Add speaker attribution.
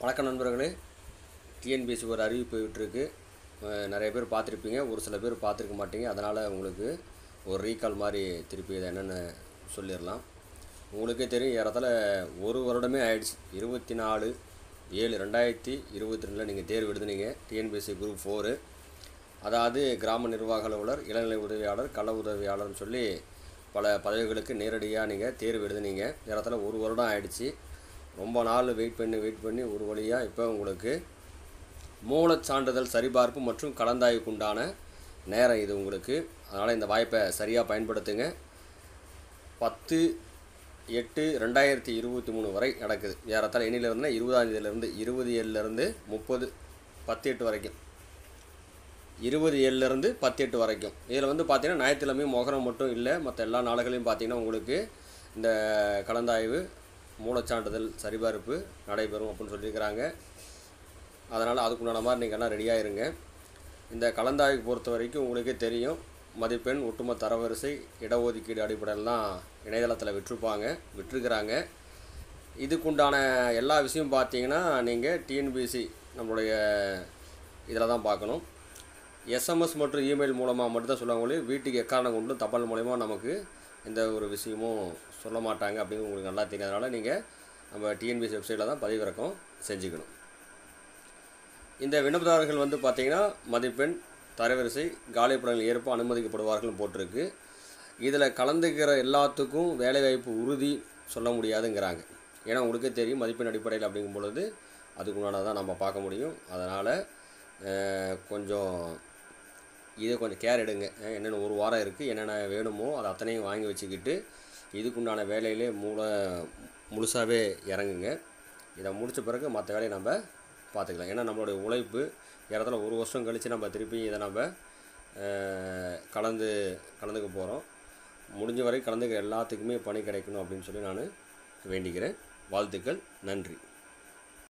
Speaker 1: வணக்கம் நண்பர்களே. டிஎன்பிஎஸ்சி ஒரு அறிவிப்பு விட்டுருக்கு நிறைய பேர் பார்த்துருப்பீங்க. ஒரு சில பேர் பார்த்துருக்க மாட்டீங்க. அதனால் உங்களுக்கு ஒரு ரீகால் மாதிரி திருப்பி இதை என்னென்னு சொல்லிடலாம். உங்களுக்கே தெரியும் ஏறத்தாழ ஒரு வருடமே ஆயிடுச்சு. இருபத்தி நாலு ஏழு ரெண்டாயிரத்தி இருபத்தி ரெண்டில் நீங்கள் தேர்வு எழுதுனீங்க. டிஎன்பிஎஸ்சி குரூப் ஃபோரு அதாவது கிராம நிர்வாக அலுவலர் இளநிலை உதவியாளர் கள உதவியாளர்னு சொல்லி பல பதவிகளுக்கு நேரடியாக நீங்கள் தேர்வு எழுதுனீங்க. ஏறத்தாழ ஒரு வருடம் ஆயிடுச்சு. ரொம்ப நாள் வெயிட் பண்ணி வெயிட் பண்ணி ஒரு வழியாக இப்போ உங்களுக்கு மூலச் சான்றிதழ் சரிபார்ப்பு மற்றும் கலந்தாய்வுக்குண்டான நேரம் இது உங்களுக்கு. அதனால் இந்த வாய்ப்பை சரியாக பயன்படுத்துங்க. பத்து எட்டு ரெண்டாயிரத்தி இருபத்தி மூணு வரை நடக்குது. ஏறத்தாழ எண்ணிலிருந்து இருபதாந்தேதியிலேருந்து இருபது ஏழுலேருந்து முப்பது பத்து எட்டு வரைக்கும். இருபது ஏழுலேருந்து பத்து எட்டு வரைக்கும். இதில் வந்து பார்த்தீங்கன்னா ஞாயிற்றுக்கிழமையும் மொகரம் மட்டும் இல்லை மற்ற எல்லா நாடுகளையும் பார்த்தீங்கன்னா உங்களுக்கு இந்த கலந்தாய்வு மூலச்சான்றிதழ் சரிபார்ப்பு நடைபெறும் அப்படின்னு சொல்லியிருக்கிறாங்க. அதனால் அதுக்குண்டான மாதிரி நீங்கள் எல்லாம் ரெடியாக இருங்க. இந்த கலந்தாய்வு பொறுத்த வரைக்கும் உங்களுக்கே தெரியும். மதிப்பெண் ஒட்டுமொத்த தரவரிசை இடஒதுக்கீடு அடிப்படையிலாம் இணையதளத்தில் விட்டுருப்பாங்க விட்டுருக்குறாங்க. இதுக்குண்டான எல்லா விஷயம் பார்த்தீங்கன்னா நீங்கள் டிஎன்பிசி நம்மளுடைய இதில் தான் பார்க்கணும். எஸ்எம்எஸ் மற்றும் இமெயில் மூலமாக மட்டும்தான் சொல்லுவாங்களே வீட்டுக்கு எக்காரணம் கொண்டு தபால் மூலயமா நமக்கு எந்த ஒரு விஷயமும் சொல்ல மாட்டாங்க அப்படின்னு உங்களுக்கு நல்லா தெரியும் அதனால் நீங்கள் நம்ம டிஎன்பிஎஸ் வெப்சைட்டில் தான் பதிவிறக்கம் செஞ்சுக்கணும். இந்த விண்ணப்பதாரர்கள் வந்து பார்த்திங்கன்னா மதிப்பெண் தரவரிசை காலிப்படங்கள் ஏற்ப அனுமதிக்கப்படுவார்கள் போட்டிருக்கு. இதில் கலந்துக்கிற எல்லாத்துக்கும் வேலைவாய்ப்பு உறுதி சொல்ல முடியாதுங்கிறாங்க. ஏன்னா உங்களுக்கே தெரியும் மதிப்பெண் அடிப்படையில் அப்படிங்கும் பொழுது அதுக்கு தான் நம்ம பார்க்க முடியும். அதனால் கொஞ்சம் இதை கொஞ்சம் கேர் எடுங்க. என்னென்ன ஒரு வாரம் இருக்குது என்னென்ன வேணுமோ அதை அத்தனையும் வாங்கி வச்சுக்கிட்டு இதுக்குண்டான வேலையிலே மூளை முழுசாகவே இறங்குங்க. இதை முடித்த பிறகு மற்ற வேலையை நம்ம பார்த்துக்கலாம். ஏன்னா நம்மளுடைய உழைப்பு இடத்துல ஒரு வருஷம் கழித்து நம்ம திருப்பி இதை நம்ம கலந்து கலந்துக்க போகிறோம் முடிஞ்ச வரை கலந்துக்கிற எல்லாத்துக்குமே பணி கிடைக்கணும் அப்படின்னு சொல்லி நான் வேண்டிக்கிறேன். வாழ்த்துக்கள். நன்றி.